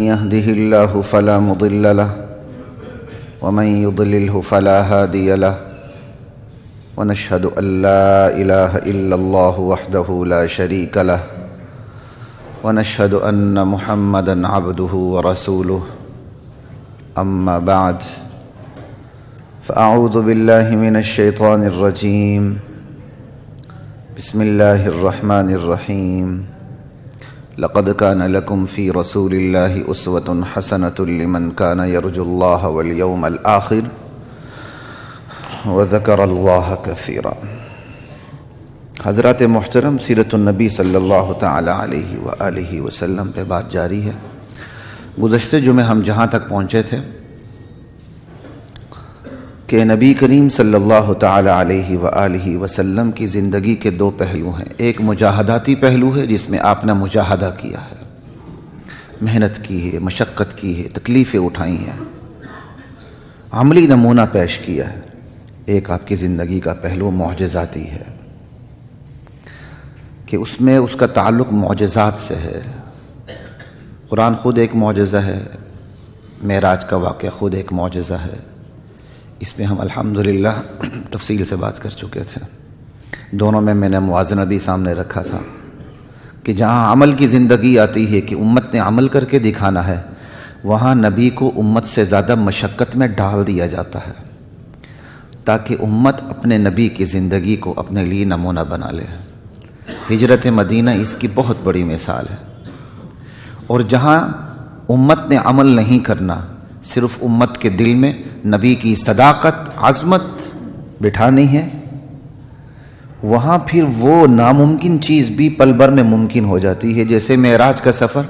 يهده الله فلا مضل له ومن يضلله فلا هادي له. ونشهد أن لا إله إلا الله وحده لا شريك له. ونشهد أن محمدا عبده ورسوله. أما بعد فأعوذ بالله من الشيطان الرجيم. بسم الله الرحمن الرحيم. لقد كان لكم في رسول الله أسوة حسنة لمن كان يرجو الله واليوم الآخر وذكر الله كثيرا. حضرات محترم، سیرت النبی صلی اللہ تعالی علیہ وآلہ وسلم پہ بات جاری ہے۔ گزشتے جمعے ہم جہاں تک پہنچے تھے کہ نبی کریم صلی اللہ تعالی علیہ وآلہ وسلم کی زندگی کے دو پہلو ہیں۔ ایک مجاہداتی پہلو ہے جس میں آپ نے مجاہدہ کیا ہے۔ محنت کی ہے، مشقت کی ہے، تکلیفیں اٹھائی ہیں۔ عملی نمونہ پیش کیا ہے۔ ایک آپ کی زندگی کا پہلو معجزاتی ہے۔ کہ اس میں اس کا تعلق معجزات سے ہے۔ قرآن خود ایک معجزہ ہے، معراج کا واقعہ خود ایک معجزہ ہے۔ اس میں ہم الحمدللہ تفصیل سے بات کر چکے تھے۔ دونوں میں میں نے موازنہ بھی سامنے رکھا تھا کہ جہاں عمل کی زندگی آتی ہے کہ امت نے عمل کر کے دکھانا ہے، وہاں نبی کو امت سے زیادہ مشقت میں ڈال دیا جاتا ہے تاکہ امت اپنے نبی کی زندگی کو اپنے لیے نمونہ بنا لے۔ ہجرت مدینہ اس کی بہت بڑی مثال ہے۔ اور جہاں امت نے عمل نہیں کرنا صرف امت کے دل میں نبی کی صداقت، عظمت بٹھانی ہے۔ وہاں پھر وہ ناممکن چیز بھی پل بھر میں ممکن ہو جاتی ہے، جیسے معراج کا سفر۔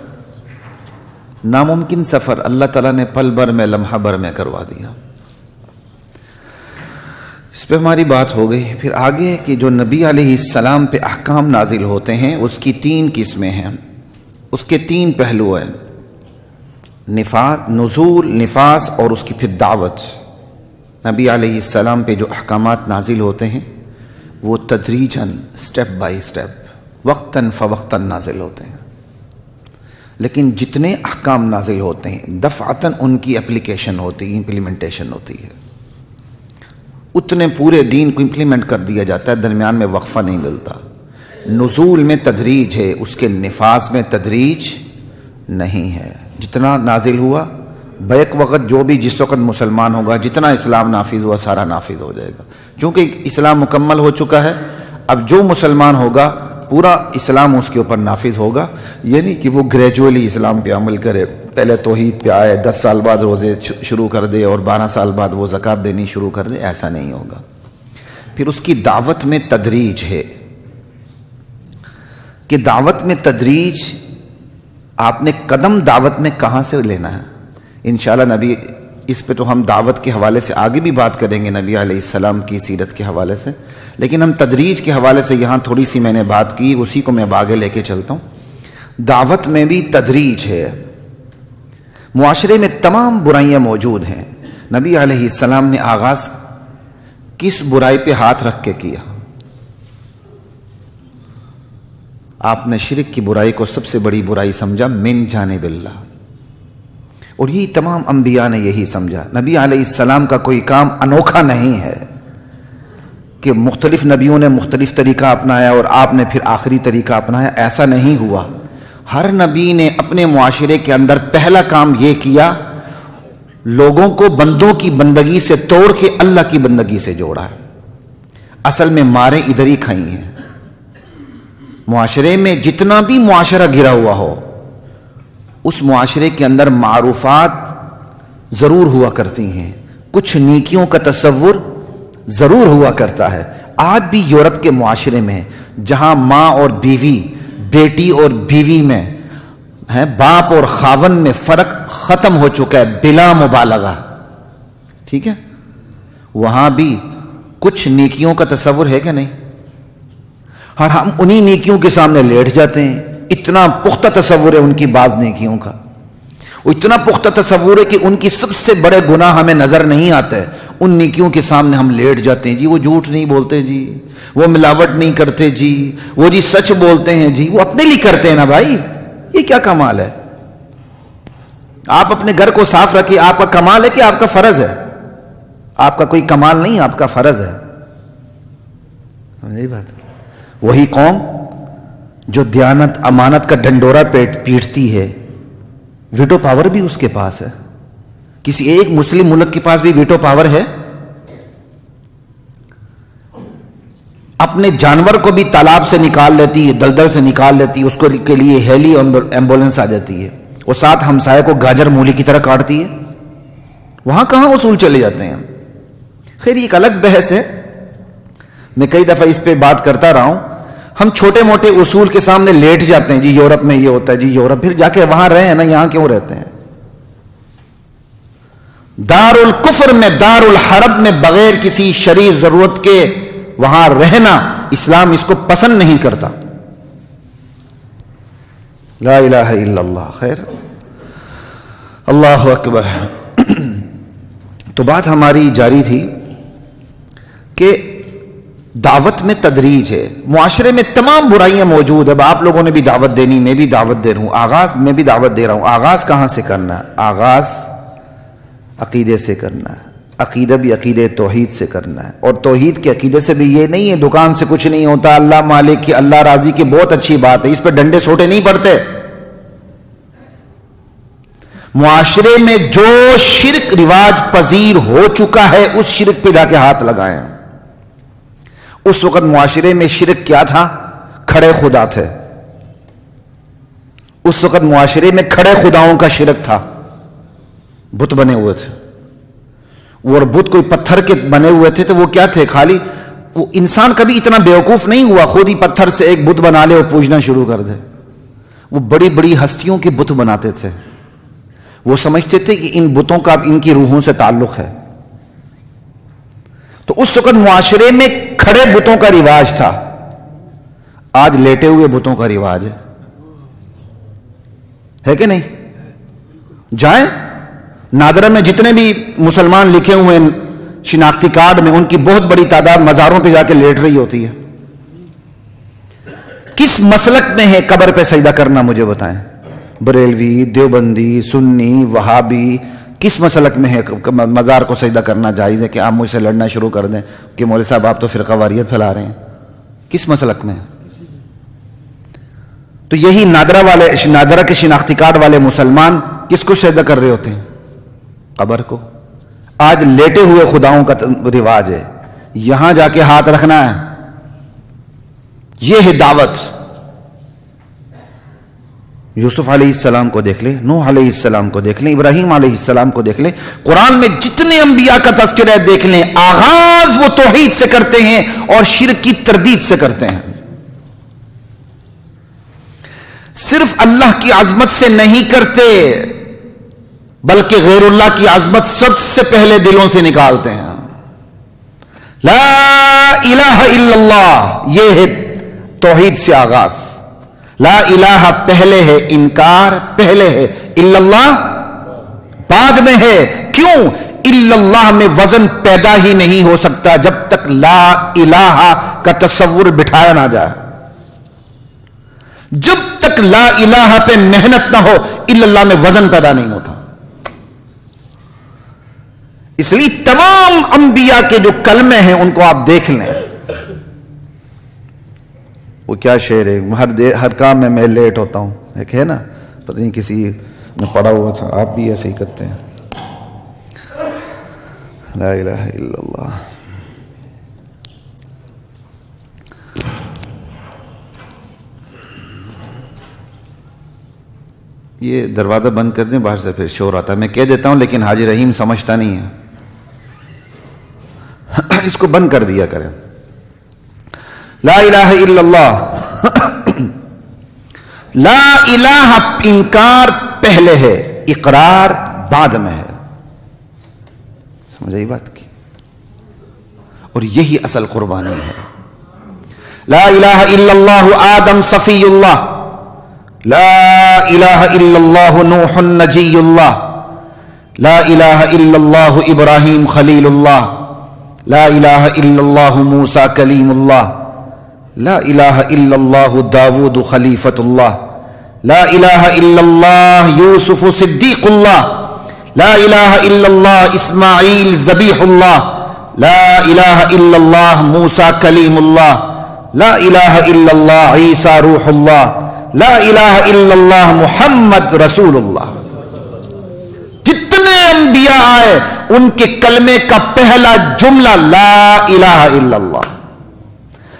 ناممکن سفر اللہ تعالیٰ نے پل بھر میں، لمحہ بھر میں کروا دیا۔ اس پہ ہماری بات ہو گئی۔ پھر آگے کہ جو نبی علیہ السلام پہ احکام نازل ہوتے ہیں، اس کی تین قسمیں ہیں۔ اس کے تین پہلو ہیں۔ نفاس نزول، نفاس اور اس کی پھر دعوت۔ نبی علیہ السلام پہ جو احکامات نازل ہوتے ہیں، وہ تدریجاً سٹیپ بائی سٹیپ وقتاً فوقتاً نازل ہوتے ہیں۔ لیکن جتنے احکام نازل ہوتے ہیں، دفعتاً ان کی اپلیکیشن ہوتی ہے امپلیمنٹیشن ہوتی ہے۔ اتنے پورے دین کو امپلیمنٹ کر دیا جاتا ہے، درمیان میں وقفہ نہیں ملتا۔ نزول میں تدریج ہے، اس کے نفاذ میں تدریج نہیں ہے۔ جتنا نازل ہوا، بیک وقت جو بھی جس وقت مسلمان ہوگا، جتنا اسلام نافذ ہوا، سارا نافذ ہو جائے گا۔ چونکہ اسلام مکمل ہو چکا ہے، اب جو مسلمان ہوگا، پورا اسلام اس کے اوپر نافذ ہوگا۔ یہ نہیں کہ وہ گریجولی اسلام پہ عمل کرے۔ پہلے توحید پہ آئے، دس سال بعد روزے شروع کر دے اور بارہ سال بعد وہ زکوٰۃ دینی شروع کر دے، ایسا نہیں ہوگا۔ پھر اس کی دعوت میں تدریج ہے۔ کہ دعوت میں تدریج آپ نے قدم دعوت میں کہاں سے لینا ہے؟ انشاءاللہ نبی، اس پہ تو ہم دعوت کے حوالے سے آگے بھی بات کریں گے نبی علیہ السلام کی سیرت کے حوالے سے۔ لیکن ہم تدریج کے حوالے سے یہاں تھوڑی سی میں نے بات کی، اسی کو میں آگے لے کے چلتا ہوں۔ دعوت میں بھی تدریج ہے۔ معاشرے میں تمام برائیاں موجود ہیں۔ نبی علیہ السلام نے آغاز کس برائی پہ ہاتھ رکھ کے کیا؟ آپ نے شرک کی برائی کو سب سے بڑی برائی سمجھا، من جانب اللہ۔ اور یہی تمام انبیاء نے یہی سمجھا۔ نبی علیہ السلام کا کوئی کام انوکھا نہیں ہے کہ مختلف نبیوں نے مختلف طریقہ اپنایا اور آپ نے پھر آخری طریقہ اپنایا، ایسا نہیں ہوا۔ ہر نبی نے اپنے معاشرے کے اندر پہلا کام یہ کیا، لوگوں کو بندوں کی بندگی سے توڑ کے اللہ کی بندگی سے جوڑا۔ ہے اصل میں مارے ادھر ہی کھائی ہیں۔ معاشرے میں جتنا بھی معاشرہ گرا ہوا ہو، اس معاشرے کے اندر معروفات ضرور ہوا کرتی ہیں۔ کچھ نیکیوں کا تصور ضرور ہوا کرتا ہے۔ آج بھی یورپ کے معاشرے میں، جہاں ماں اور بیوی، بیٹی اور بیوی میں ہے باپ اور خاون میں فرق ختم ہو چکا ہے بلا مبالغہ۔ ٹھیک ہے؟ وہاں بھی کچھ نیکیوں کا تصور ہے کہ نہیں؟ اور ہم انہی نیکیوں کے سامنے لیٹ جاتے ہیں۔ اتنا پختہ تصور ہے ان کی بعض نیکیوں کا۔ وہ اتنا پختہ تصور ہے کہ ان کی سب سے بڑے گناہ ہمیں نظر نہیں آتا ہے ان نیکیوں کے سامنے ہم لیٹ جاتے ہیں۔ جی وہ جھوٹ نہیں بولتے جی۔ وہ ملاوٹ نہیں کرتے جی۔ وہ جی سچ بولتے ہیں جی۔ وہ اپنے لیے کرتے ہیں نا بھائی۔ یہ کیا کمال ہے؟ آپ اپنے گھر کو صاف رکھیں۔ آپ کا کمال ہے کہ آپ کا فرض ہے۔ آپ کا کوئی کمال نہیں، آپ کا فرض ہے۔ بات وہی قوم جو دیانت، امانت کا ڈنڈورا پیٹتی ہے۔ ویٹو پاور بھی اس کے پاس ہے۔ کسی ایک مسلم ملک کے پاس بھی ویٹو پاور ہے۔ اپنے جانور کو بھی تالاب سے نکال لیتی ہے، دلدل سے نکال لیتی ہے، اس کو کے لیے ہیلی ایمبولینس آ جاتی ہے۔ وہ ساتھ ہمسائے کو گاجر مولی کی طرح کاٹتی ہے۔ وہاں کہاں اصول چلے جاتے ہیں خیر ایک الگ بحث ہے۔ میں کئی دفعہ اس پہ بات کرتا رہا ہوں۔ ہم چھوٹے موٹے اصول کے سامنے لیٹ جاتے ہیں۔ جی یورپ میں یہ ہوتا ہے جی یورپ۔ پھر جا کے وہاں رہے ہیں نا، یہاں کیوں رہتے ہیں؟ دار الکفر میں دار الحرب میں بغیر کسی شریع ضرورت کے وہاں رہنا اسلام اس کو پسند نہیں کرتا۔ لا الہ الا اللہ، خیر۔ اللہ اکبر۔ تو بات ہماری جاری تھی کہ دعوت میں تدریج ہے۔ معاشرے میں تمام برائیاں موجود اب آپ لوگوں نے بھی دعوت دینی، میں بھی دعوت دے رہا ہوں۔ آغاز، میں بھی دعوت دے رہا ہوں۔ آغاز کہاں سے کرنا ہے؟ آغاز عقیدے سے کرنا ہے۔ عقیدہ بھی عقیدے توحید سے کرنا ہے۔ اور توحید کے عقیدے سے بھی یہ نہیں ہے، دکان سے کچھ نہیں ہوتا۔ اللہ مالک کی، اللہ راضی کی بہت اچھی بات ہے۔ اس پہ ڈنڈے سوٹے نہیں پڑتے۔ معاشرے میں جو شرک، رواج پذیر ہو چکا ہے، اس شرک پہ جا کے ہاتھ لگائیں۔ اس وقت معاشرے میں شرک کیا تھا؟ کھڑے خدا تھے۔ اس وقت معاشرے میں کھڑے خداؤں کا شرک تھا۔ بت بنے ہوئے تھے۔ اور بت کوئی پتھر کے بنے ہوئے تھے تو وہ کیا تھے؟ خالی وہ انسان کبھی اتنا بیوقوف نہیں ہوا، خود ہی پتھر سے ایک بت بنا لے اور پوجنا شروع کر دے۔ وہ بڑی بڑی ہستیوں کے بت بناتے تھے۔ وہ سمجھتے تھے کہ ان بتوں کا ان کی روحوں سے تعلق ہے۔ تو اس وقت معاشرے میں کھڑے بتوں کا رواج تھا۔ آج لیٹے ہوئے بتوں کا رواج ہے کہ نہیں؟ جائیں۔ نادرہ میں جتنے بھی مسلمان لکھے ہوئے ہیں، شناختی کارڈ میں ان کی بہت بڑی تعداد مزاروں پہ جا کے لیٹ رہی ہوتی ہے۔ کس مسلک میں ہے قبر پہ سجدہ کرنا مجھے بتائیں؟ بریلوی، دیوبندی، سنی، وہابی کس مسلک میں ہے؟ مزار کو سجدہ کرنا جائز ہے کہ آپ مجھ سے لڑنا شروع کر دیں کہ مولے صاحب آپ تو فرقہ واریت پھیلا رہے ہیں؟ کس مسلک میں تو یہی نادرہ والے نادرہ کے شناختی کارڈ والے مسلمان کس کو سجدہ کر رہے ہوتے ہیں؟ قبر کو۔ آج لیٹے ہوئے خداؤں کا رواج ہے۔ یہاں جا کے ہاتھ رکھنا ہے۔ یہ ہے دعوت۔ یوسف علیہ السلام کو دیکھ لیں نوح علیہ السلام کو دیکھ لیں ابراہیم علیہ السلام کو دیکھ لیں قرآن میں جتنے انبیاء کا تذکرہ دیکھ لیں، آغاز وہ توحید سے کرتے ہیں اور شرک کی تردید سے کرتے ہیں۔ صرف اللہ کی عظمت سے نہیں کرتے، بلکہ غیر اللہ کی عظمت سب سے پہلے دلوں سے نکالتے ہیں۔ لا الہ الا اللہ، یہ ہے توحید سے آغاز۔ لا الہ پہلے ہے، انکار پہلے ہے۔ اللہ بعد میں ہے۔ کیوں؟ اللہ میں وزن پیدا ہی نہیں ہو سکتا جب تک لا الہ کا تصور بٹھایا نہ جائے۔ جب تک لا الہ پہ محنت نہ ہو الا اللہ میں وزن پیدا نہیں ہوتا۔ اس لیے تمام انبیاء کے جو کلمے ہیں، ان کو آپ دیکھ لیں۔ وہ کیا شعر ہے؟ ہر ہر کام میں میں لیٹ ہوتا ہوں۔ ایک ہے نا؟ پتہ نہیں کسی میں پڑا ہوا تھا۔ آپ بھی ایسے ہی کرتے ہیں۔ لا الہ الا اللہ۔ یہ دروازہ بند کر دیں، باہر سے پھر شور آتا ہے۔ میں کہہ دیتا ہوں، لیکن حاجی رحیم سمجھتا نہیں ہے۔ اس کو بند کر دیا کریں۔ لا الہ الا اللہ. لا الہ انکار پہلے ہے، اقرار بعد میں ہے. سمجھ بات کی؟ اور یہی اصل قربانی ہے. لا الہ الا اللہ آدم صفی اللہ. لا الہ الا اللہ نوح نجی اللہ. لا الہ الا اللہ ابراہیم خلیل اللہ. لا الہ الا اللہ موسیٰ کلیم اللہ. لا الہ الا اللہ داود خلیفت اللہ لا الہ الا اللہ یوسف صدیق اللہ لا الہ الا اللہ اسماعیل ذبیح اللہ لا الہ الا اللہ موسیٰ کلیم اللہ لا الہ الا اللہ عیسیٰ روح اللہ لا الہ الا اللہ محمد رسول اللہ جتنے انبیاء آئے، ان کے کلمے کا پہلا جملہ لا الہ الا اللہ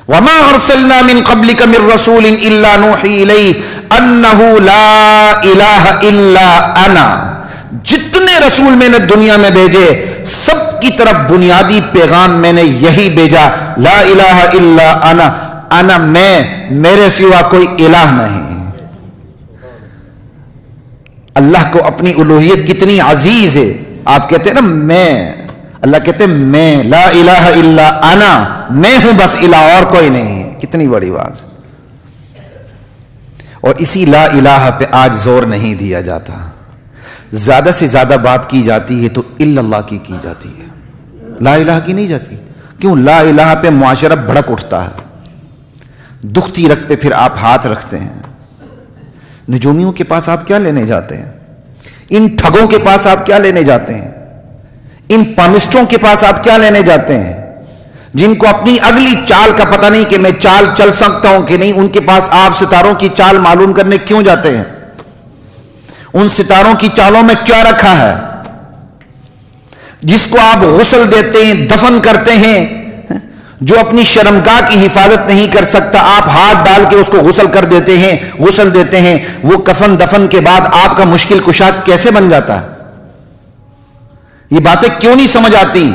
وما ارسلنا من قبلك من رسول الا نوحي اليه انه لا الہ الا انا جتنے رسول میں نے دنیا میں بھیجے، سب کی طرف بنیادی پیغام میں نے یہی بھیجا، لا الہ الا انا انا میں، میرے سوا کوئی الہ نہیں۔ اللہ کو اپنی الوحیت کتنی عزیز ہے۔ آپ کہتے ہیں نا میں۔ اللہ کہتے ہیں، میں لا الہ الا انا، میں ہوں بس الہ اور کوئی نہیں ہے. کتنی بڑی بات۔ اور اسی لا الہ پہ آج زور نہیں دیا جاتا۔ زیادہ سے زیادہ بات کی جاتی ہے تو اللہ کی کی جاتی ہے۔ لا الہ کی نہیں جاتی۔ کیوں؟ لا الہ پہ معاشرہ بھڑک اٹھتا ہے۔ دکھتی رکھ پہ پھر آپ ہاتھ رکھتے ہیں۔ نجومیوں کے پاس آپ کیا لینے جاتے ہیں؟ ان ٹھگوں کے پاس آپ کیا لینے جاتے ہیں؟ ان پامسٹوں کے پاس آپ کیا لینے جاتے ہیں؟ جن کو اپنی اگلی چال کا پتہ نہیں کہ میں چال چل سکتا ہوں کہ نہیں، ان کے پاس آپ ستاروں کی چال معلوم کرنے کیوں جاتے ہیں؟ ان ستاروں کی چالوں میں کیا رکھا ہے؟ جس کو آپ غسل دیتے ہیں، دفن کرتے ہیں، جو اپنی شرمگاہ کی حفاظت نہیں کر سکتا، آپ ہاتھ ڈال کے اس کو غسل کر دیتے ہیں، غسل دیتے ہیں، وہ کفن دفن کے بعد آپ کا مشکل کشاد کیسے بن جاتا ہے؟ یہ باتیں کیوں نہیں سمجھ آتی؟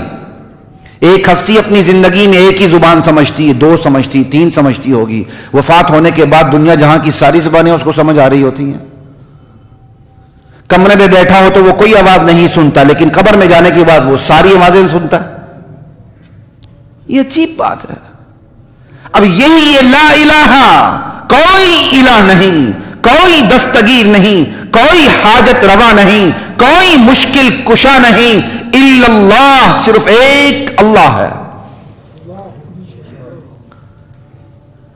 ایک ہستی اپنی زندگی میں ایک ہی زبان سمجھتی ہے، دو سمجھتی تین سمجھتی ہوگی۔ وفات ہونے کے بعد دنیا جہاں کی ساری زبانیں اس کو سمجھ آ رہی ہوتی ہیں۔ کمرے میں بیٹھا ہو تو وہ کوئی آواز نہیں سنتا، لیکن قبر میں جانے کے بعد وہ ساری آوازیں سنتا۔ ہے یہ عجیب بات ہے۔ اب یہی یہ لا الہ، کوئی الہ نہیں، کوئی دستگیر نہیں، کوئی حاجت روا نہیں کوئی مشکل کشا نہیں، اللہ صرف ایک اللہ ہے۔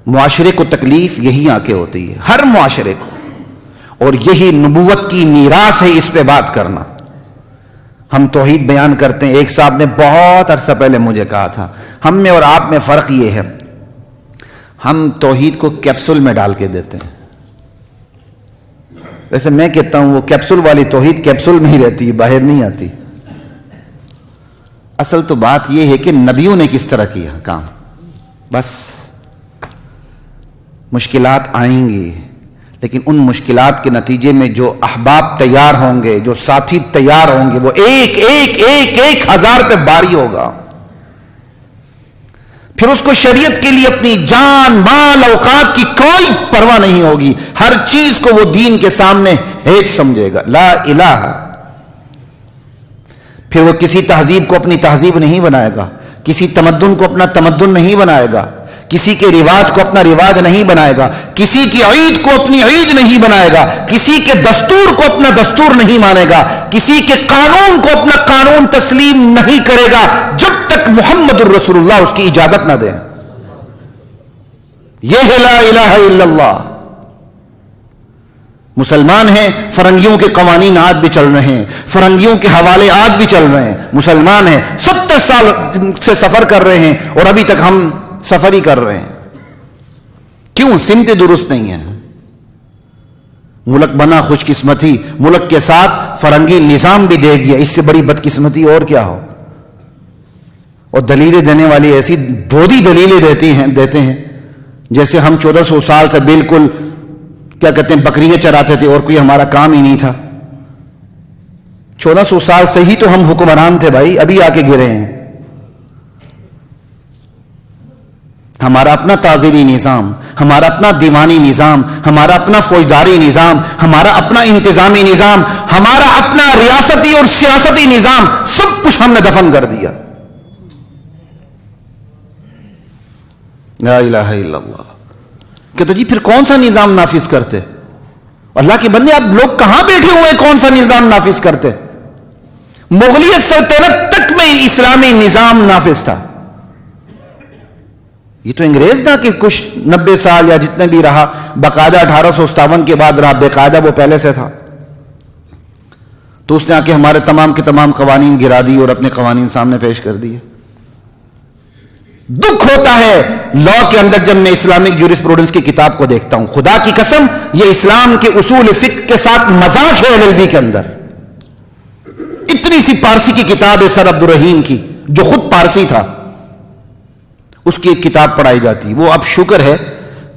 معاشرے کو تکلیف یہی آ کے ہوتی ہے ہر معاشرے کو۔ اور یہی نبوت کی میراث ہے اس پہ بات کرنا۔ ہم توحید بیان کرتے ہیں، ایک صاحب نے بہت عرصہ پہلے مجھے کہا تھا، ہم میں اور آپ میں فرق یہ ہے، ہم توحید کو کیپسول میں ڈال کے دیتے ہیں۔ ویسے میں کہتا ہوں وہ کیپسول والی توحید کیپسول میں ہی رہتی ہے، باہر نہیں آتی۔ اصل تو بات یہ ہے کہ نبیوں نے کس طرح کیا کام؟ بس مشکلات آئیں گی لیکن ان مشکلات کے نتیجے میں جو احباب تیار ہوں گے، جو ساتھی تیار ہوں گے، وہ ایک ایک ایک ایک ہزار پہ باری ہوگا۔ پھر اس کو شریعت کے لیے اپنی جان، مال، اوقات کی کوئی پرواہ نہیں ہوگی۔ ہر چیز کو وہ دین کے سامنے ہیچ سمجھے گا۔ لا الہ۔ پھر وہ کسی تہذیب کو اپنی تہذیب نہیں بنائے گا۔ کسی تمدن کو اپنا تمدن نہیں بنائے گا۔ کسی کے رواج کو اپنا رواج نہیں بنائے گا۔ کسی کی عید کو اپنی عید نہیں بنائے گا۔ کسی کے دستور کو اپنا دستور نہیں مانے گا۔ کسی کے قانون کو اپنا قانون تسلیم نہیں کرے گا۔ جب تک محمد الرسول اللہ اس کی اجازت نہ دے یہ ہے لا الہ الا اللہ۔ مسلمان ہیں، فرنگیوں کے قوانین آج بھی چل رہے ہیں، فرنگیوں کے حوالے آج بھی چل رہے ہیں۔ مسلمان ہیں، ستر سال سے سفر کر رہے ہیں اور ابھی تک ہم سفر ہی کر رہے ہیں۔ کیوں؟ سمت درست نہیں ہے ملک بنا خوش قسمتی ملک کے ساتھ فرنگی نظام بھی دے گیا۔ اس سے بڑی بدقسمتی اور کیا ہو؟ اور دلیلیں دینے والی ایسی بودی دلیلیں دیتی ہیں دیتے ہیں۔ جیسے ہم چودہ سو سال سے بالکل کیا کہتے ہیں بکریے چراتے تھے اور کوئی ہمارا کام ہی نہیں تھا۔ چودہ سو سال سے ہی تو ہم حکمران تھے بھائی، ابھی آ کے گرے ہیں۔ ہمارا اپنا تعزیری نظام، ہمارا اپنا دیوانی نظام، ہمارا اپنا فوجداری نظام، ہمارا اپنا انتظامی نظام، ہمارا اپنا ریاستی اور سیاستی نظام، سب کچھ ہم نے دفن کر دیا۔ لا الہ الا اللہ۔ کہتے جی پھر کون سا نظام نافذ کرتے؟ اللہ کے بندے آپ لوگ کہاں بیٹھے ہوئے کون سا نظام نافذ کرتے؟ مغلیت سلطنت تک میں اسلامی نظام نافذ تھا۔ یہ تو انگریز نہ کہ کچھ نبے سال یا جتنے بھی رہا، باقاعدہ اٹھارہ سو ستاون کے بعد رہا بے قاعدہ وہ پہلے سے تھا۔ تو اس نے آ کے ہمارے تمام کے تمام قوانین گرا دی اور اپنے قوانین سامنے پیش کر دیے۔ دکھ ہوتا ہے۔ لا کے اندر جب میں اسلامک جورس پروڈنس کی کتاب کو دیکھتا ہوں، خدا کی قسم، یہ اسلام کے اصول فکر کے ساتھ مزاق ہے ایل بی کے اندر۔ اتنی سی پارسی کی کتاب ہے سر عبد الرحیم کی، جو خود پارسی تھا۔ اس کی ایک کتاب پڑھائی جاتی۔ وہ اب شکر ہے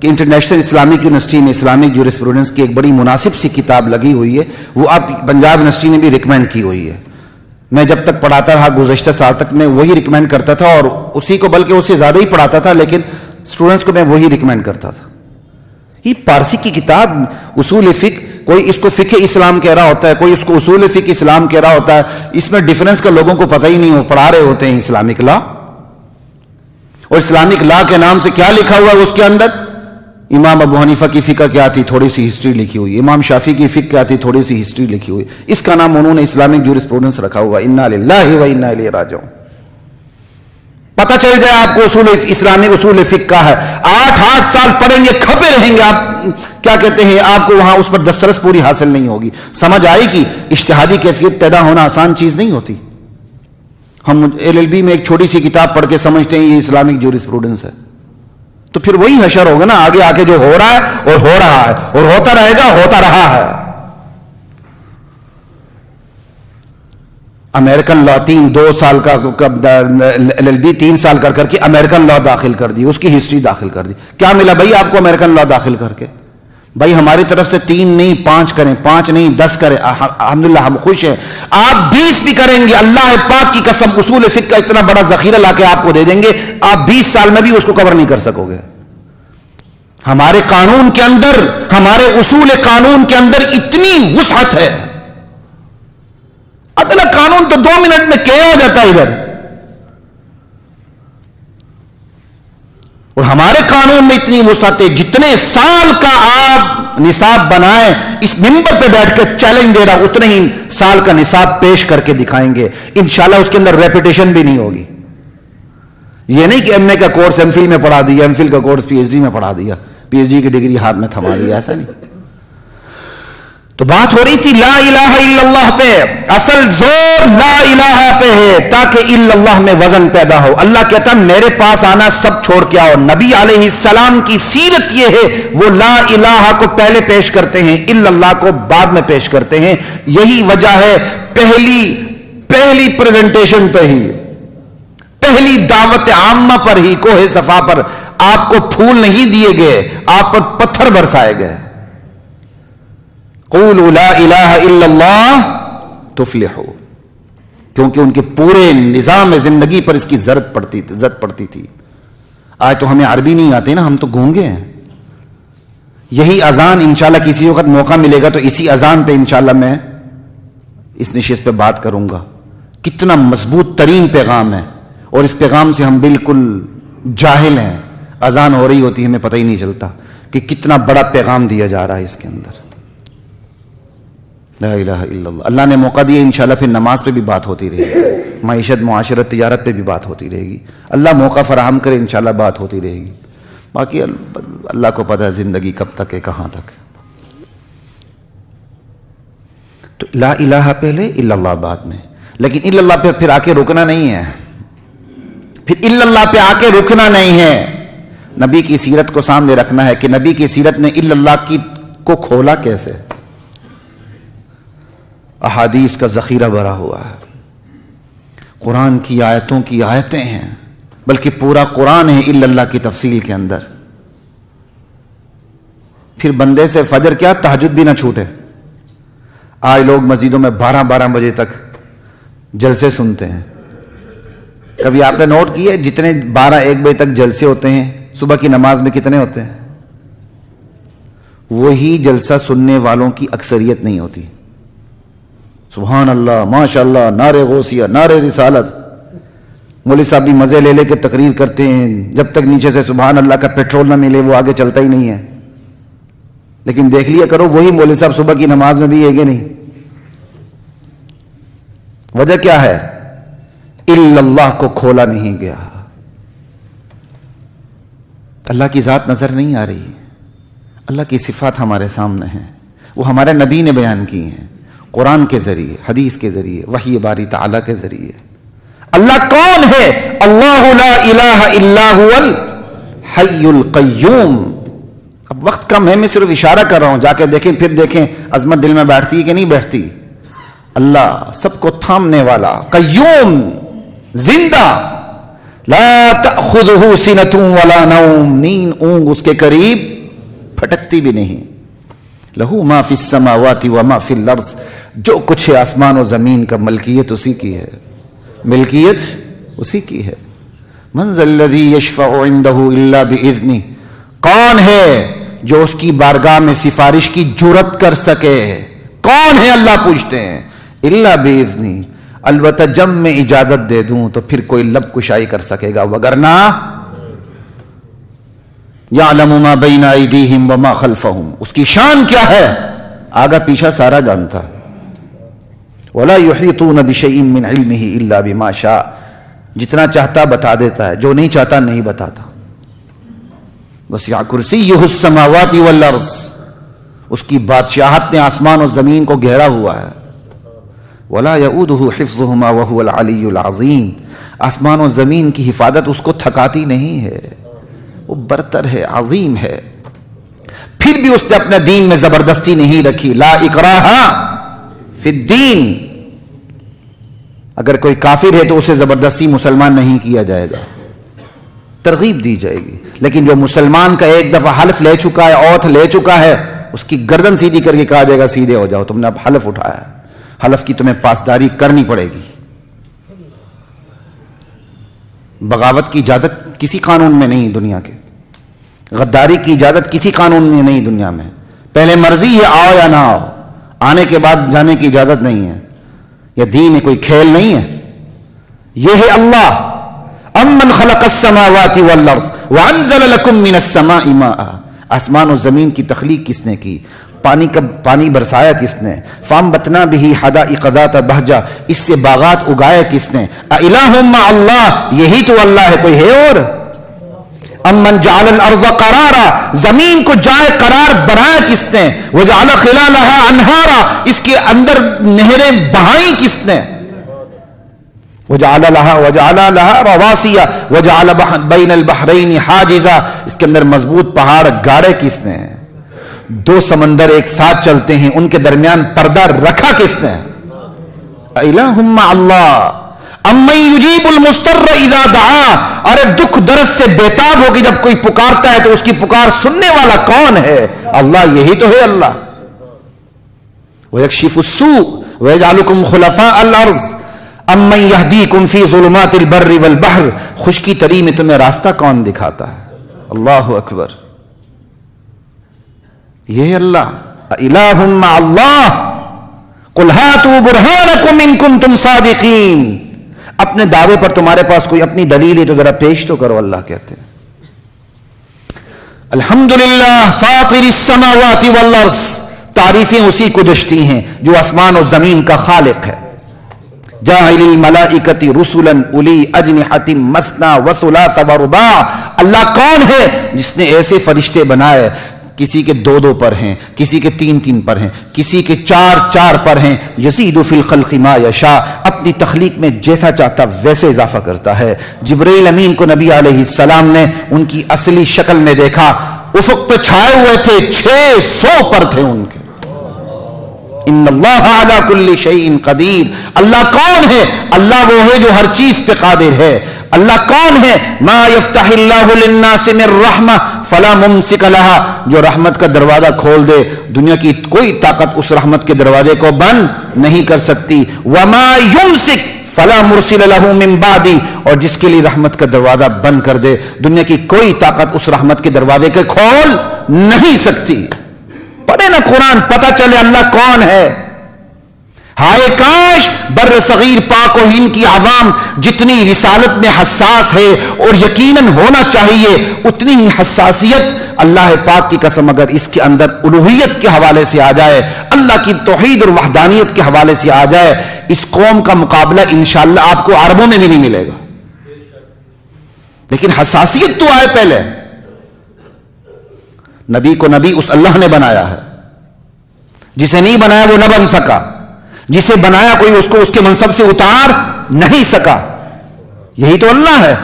کہ انٹرنیشنل اسلامک یونیورسٹی میں اسلامک جورسپروڈنس کی ایک بڑی مناسب سی کتاب لگی ہوئی ہے۔ وہ اب پنجاب یونیورسٹی نے بھی ریکمینڈ کی ہوئی ہے۔ میں جب تک پڑھاتا رہا، گزشتہ سال تک میں وہی ریکمینڈ کرتا تھا اور اسی کو بلکہ اس سے زیادہ ہی پڑھاتا تھا، لیکن اسٹوڈنٹس کو میں وہی ریکمینڈ کرتا تھا۔ یہ پارسی کی کتاب، اصول فک کوئی اس کو فک اسلام کہہ رہا ہوتا ہے، کوئی اس کو اصول فک اسلام کہہ رہا ہوتا ہے، اس میں ڈفرنس کا لوگوں کو پتہ ہی نہیں وہ پڑھا رہے ہوتے ہیں اسلامک لا اور اسلامک لا کے نام سے کیا لکھا ہوا ہے اس کے اندر؟ امام ابو حنیفہ کی فقہ کیا تھی تھوڑی سی ہسٹری لکھی ہوئی، امام شافی کی فقہ کیا تھی تھوڑی سی ہسٹری لکھی ہوئی۔ اس کا نام انہوں نے اسلامک جورس پروڈنس رکھا ہوا انا للہ و انا الیہ راجعون۔ پتہ چل جائے آپ کو اصول اسلامی اصول فقہ ہے۔ آٹھ آٹھ سال پڑھیں گے، کھپے رہیں گے۔ آپ کیا کہتے ہیں، آپ کو وہاں اس پر دسترس پوری حاصل نہیں ہوگی۔ سمجھ آئے کہ اشتہادی کیفیت پیدا ہونا آسان چیز نہیں ہوتی۔ ہم ایل ایل بی میں ایک چھوٹی سی کتاب پڑھ کے سمجھتے ہیں، یہ اسلامک جورس پروڈنس ہے۔ تو پھر وہی حشر ہوگا نا، آگے آ کے جو ہو رہا ہے اور ہو رہا ہے، اور ہوتا رہے گا، ہوتا رہا ہے۔ امریکن لا تین، دو سال کا ایل ایل بی تین سال کر کر کے امریکن لا داخل کر دی، اس کی ہسٹری داخل کر دی۔ کیا ملا بھائی آپ کو امریکن لا داخل کر کے؟ بھائی ہماری طرف سے تین نہیں، پانچ کریں، پانچ نہیں، دس کریں۔ الحمدللہ، ہم خوش ہیں۔ آپ بیس بھی کریں گے۔ اللہ پاک کی قسم اصول فکر کا اتنا بڑا ذخیرہ لا کے آپ کو دے دیں گے۔ آپ بیس سال میں بھی اس کو کور نہیں کر سکو گے۔ ہمارے قانون کے اندر، ہمارے اصول قانون کے اندر اتنی وسعت ہے۔ اگلا قانون تو دو منٹ میں کیا ہو جاتا ہے ادھر؟ اور ہمارے قانون میں اتنی وسعت ہے جتنے سال کا آپ نصاب بنائیں، اس ممبر پہ بیٹھ کے چیلنج دے رہا، اتنے ہی سال کا نصاب پیش کر کے دکھائیں گے۔ انشاءاللہ اس کے اندر ریپوٹیشن بھی نہیں ہوگی۔ یہ نہیں کہ ایم اے کا کورس ایم فل میں پڑھا دیا ایم فل کا کورس پی ایچ ڈی میں پڑھا دیا پی ایچ ڈی کی ڈگری ہاتھ میں تھما دیا، ایسا نہیں۔ تو بات ہو رہی تھی لا الہ الا اللہ پہ، اصل زور لا الہ پہ ہے، تاکہ الا اللہ میں وزن پیدا ہو۔ اللہ کہتا میرے پاس آنا سب چھوڑ کے آؤ۔ نبی علیہ السلام کی سیرت یہ ہے، وہ لا الہ کو پہلے پیش کرتے ہیں، الا اللہ کو بعد میں پیش کرتے ہیں۔ یہی وجہ ہے، پہلی پہلی پریزنٹیشن پہ ہی۔ پہلی دعوت عامہ پر ہی، کوہ صفا پر آپ کو پھول نہیں دیے گئے، آپ پر پتھر برسائے گئے۔ قولوا لا الہ الا اللہ تفلحو کیونکہ ان کے پورے نظام زندگی پر اس کی ضرورت پڑتی تھی، زد پڑتی تھی۔ آج تو ہمیں عربی نہیں آتے نا، ہم تو گونگے ہیں۔ یہی اذان انشاءاللہ کسی وقت موقع ملے گا تو اسی اذان پہ انشاءاللہ میں اس نشست پہ بات کروں گا۔ کتنا مضبوط ترین پیغام ہے، اور اس پیغام سے ہم بالکل جاہل ہیں۔ اذان ہو رہی ہوتی ہے، ہمیں پتہ ہی نہیں چلتا کہ کتنا بڑا پیغام دیا جا رہا ہے اس کے اندر۔ لا الہ الا اللہ۔ اللہ نے موقع دیا، انشاءاللہ پھر نماز پہ بھی بات ہوتی رہے گی۔ معیشت، معاشرت، تجارت پہ بھی بات ہوتی رہے گی۔ اللہ موقع فراہم کرے، انشاءاللہ بات ہوتی رہے گی۔ باقی اللہ کو پتہ ہے زندگی کب تک ہے، کہاں تک۔ تو لا الہ پہلے، الا اللہ بعد میں۔ لیکن الا اللہ پہ پھر آ کے رکنا نہیں ہے۔ پھر الا اللہ پہ آ کے رکنا نہیں ہے۔ نبی کی سیرت کو سامنے رکھنا ہے کہ نبی کی سیرت نے الا اللہ کی کو کھولا کیسے؟ احادیث کا ذخیرہ بھرا ہوا ہے۔ قرآن کی آیتوں کی آیتیں ہیں، بلکہ پورا قرآن ہے الا اللہ کی تفصیل کے اندر۔ پھر بندے سے فجر کیا تحجد بھی نہ چھوٹے۔ آج لوگ مسجدوں میں بارہ بارہ بجے تک جلسے سنتے ہیں۔ کبھی آپ نے نوٹ کیا جتنے بارہ ایک بجے تک جلسے ہوتے ہیں، صبح کی نماز میں کتنے ہوتے ہیں؟ وہی جلسہ سننے والوں کی اکثریت نہیں ہوتی۔ سبحان اللہ ماشاء اللہ نعرے غوثیہ نعرے رسالت۔ مولوی صاحب بھی مزے لے لے کے تقریر کرتے ہیں۔ جب تک نیچے سے سبحان اللہ کا پیٹرول نہ ملے، وہ آگے چلتا ہی نہیں ہے۔ لیکن دیکھ لیا کرو، وہی مولوی صاحب صبح کی نماز میں بھی ہے گے نہیں؟ وجہ کیا ہے؟ اللہ کو کھولا نہیں گیا۔ اللہ کی ذات نظر نہیں آ رہی۔ اللہ کی صفات ہمارے سامنے ہیں۔ وہ ہمارے نبی نے بیان کی ہیں۔ قرآن کے ذریعے، حدیث کے ذریعے، وحی باری تعالیٰ کے ذریعے۔ اللہ کون ہے؟ اللہ لا الہ الا هو الحی القیوم۔ اب وقت کم ہے، میں صرف اشارہ کر رہا ہوں، جا کے دیکھیں، پھر دیکھیں عظمت دل میں بیٹھتی ہے کہ نہیں بیٹھتی۔ اللہ سب کو تھامنے والا، قیوم، زندہ۔ لا تأخذه سنة ولا نوم۔ نین اونگ اس کے قریب پھٹکتی بھی نہیں۔ لہو ما فی السماوات و ما فی الارض۔ جو کچھ ہے آسمان و زمین کا، ملکیت اسی کی ہے۔ ملکیت اسی کی ہے۔ منزل الذي يشفع عنده الا باذنه کون ہے جو اس کی بارگاہ میں سفارش کی جرت کر سکے؟ کون ہے اللہ پوچھتے ہیں؟ اللہ باذنی البتہ جب میں اجازت دے دوں تو پھر کوئی لب کشائی کر سکے گا۔ وگرنہ، یعلم ما بین ایدیہم وما خلفہم۔ اس کی شان کیا ہے؟ آگا پیچھا سارا جانتا۔ ولا یحیطون بشیء من علمہ الا بما شاء. جتنا چاہتا بتا دیتا ہے، جو نہیں چاہتا نہیں بتاتا. بس یا کرسی السماوات والارض. اس کی بادشاہت نے آسمان و زمین کو گھیرا ہوا ہے. ولا يؤوده حفظهما وهو العلی العظیم. آسمان و زمین کی حفاظت اس کو تھکاتی نہیں ہے. وہ برتر ہے، عظیم ہے. پھر بھی اس نے اپنے دین میں زبردستی نہیں رکھی. لا اکراہ. فی الدین۔ اگر کوئی کافر ہے تو اسے زبردستی مسلمان نہیں کیا جائے گا۔ ترغیب دی جائے گی۔ لیکن جو مسلمان کا ایک دفعہ حلف لے چکا ہے اوتھ لے چکا ہے، اس کی گردن سیدھی کر کے کہا جائے گا، سیدھے ہو جاؤ، تم نے اب حلف اٹھایا۔ حلف کی تمہیں پاسداری کرنی پڑے گی۔ بغاوت کی اجازت کسی قانون میں نہیں دنیا کے۔ غداری کی اجازت کسی قانون میں نہیں دنیا میں۔ پہلے مرضی ہے آؤ یا نہ آؤ۔ آنے کے بعد جانے کی اجازت نہیں ہے یہ دین ہے کوئی کھیل نہیں ہے۔ یہ ہے اللہ۔ امن خلق السماوات والارض وانزل لكم من السماء ماء۔ آسمان و زمین کی تخلیق کس نے کی؟ پانی کا پانی برسایا کس نے؟ فام بتنا بھی حدا ذات بہجا۔ اس سے باغات اگایا کس نے؟ الہ اللہ۔ یہی تو اللہ ہے، کوئی ہے اور؟ امن جعل الارض قرارا، زمین کو جائے قرار بنایا کس نے؟ وجعل خلالها انہارا، اس کے اندر نہریں بہائیں کس نے؟ وجعل لها وجعل لها رواسیا، وجعل بین البحرین حاجزا، اس کے اندر مضبوط پہاڑ گاڑے کس نے؟ دو سمندر ایک ساتھ چلتے ہیں، ان کے درمیان پردہ رکھا کس نے؟ الہم اللہ امی یجیب المستر اذا دعا۔ ارے دکھ درد سے بیتاب ہوگی جب کوئی پکارتا ہے تو اس کی پکار سننے والا کون ہے؟ اللہ یہی تو ہے اللہ۔ وَيَكْشِفُ السُّوء وَيَجْعَلُكُمْ خُلَفَاءَ الْأَرْضِ۔ امن یہدیکم فی ظلمات البر والبحر۔ خشکی تری میں تمہیں راستہ کون دکھاتا ہے؟ اللہ اکبر۔ یہ اللہ۔ الہ مع اللہ۔ قل ہاتوا برہانکم ان کنتم صادقین اپنے دعوے پر تمہارے پاس کوئی اپنی دلیل ہے تو ذرا پیش تو کرو، اللہ کہتے ہیں۔ الحمدللہ، فاطر السماوات والارض۔ تعریفیں اسی کو دشتی ہیں جو آسمان و زمین کا خالق ہے۔ جاہل الملائکتی رسولا الی اجنحت مسنا وثلاث ورباع اللہ کون ہے جس نے ایسے فرشتے بنائے کسی کے دو دو پر ہیں، کسی کے تین تین پر ہیں، کسی کے چار چار پر ہیں۔ یزید فی الخلق ما یشا اپنی تخلیق میں جیسا چاہتا ویسے اضافہ کرتا ہے۔ جبریل امین کو نبی علیہ السلام نے ان کی اصلی شکل میں دیکھا۔ افق پہ چھائے ہوئے تھے، چھ سو پر تھے ان کے۔ ان اللہ علی کل شیء قدیر۔ اللہ کون ہے؟ اللہ وہ ہے جو ہر چیز پہ قادر ہے۔ اللہ کون ہے؟ ما یفتح اللہ للناس من رحمہ۔ فلا ممسک لها جو رحمت کا دروازہ کھول دے، دنیا کی کوئی طاقت اس رحمت کے دروازے کو بند نہیں کر سکتی۔ وما یمسک فلا مرسل له من بعدی اور جس کے لیے رحمت کا دروازہ بند کر دے، دنیا کی کوئی طاقت اس رحمت کے دروازے کے کھول نہیں سکتی۔ پڑھے نا قرآن، پتہ چلے اللہ کون ہے۔ ہائے کاش بر صغیر پاک و ہند کی عوام جتنی رسالت میں حساس ہے اور یقیناً ہونا چاہیے، اتنی ہی حساسیت اللہ پاک کی قسم اگر اس کے اندر الوحیت کے حوالے سے آ جائے، اللہ کی توحید اور وحدانیت کے حوالے سے آ جائے، اس قوم کا مقابلہ انشاءاللہ آپ کو عربوں میں بھی نہیں ملے گا۔ لیکن حساسیت تو آئے پہلے۔ نبی کو نبی اس اللہ نے بنایا ہے۔ جسے نہیں بنایا وہ نہ بن سکا۔ جسے بنایا کوئی اس کو اس کے منصب سے اتار نہیں سکا۔ یہی تو اللہ ہے۔